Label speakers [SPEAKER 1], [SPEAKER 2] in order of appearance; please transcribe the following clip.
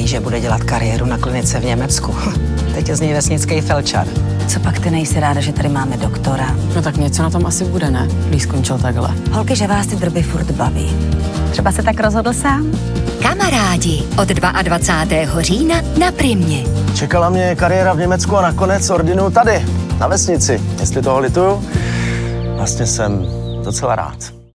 [SPEAKER 1] říkají, že bude dělat kariéru na klinice v Německu. Teď je z něj vesnický felčar.
[SPEAKER 2] Co pak ty nejsi ráda, že tady máme doktora?
[SPEAKER 3] No tak něco na tom asi bude, ne? Když skončil takhle.
[SPEAKER 2] Holky, že vás ty drby furt baví.
[SPEAKER 4] Třeba se tak rozhodl sám?
[SPEAKER 5] Kamarádi od 22. října na Primě.
[SPEAKER 6] Čekala mě kariéra v Německu a nakonec ordinu tady, na vesnici. Jestli toho lituju, vlastně jsem docela rád.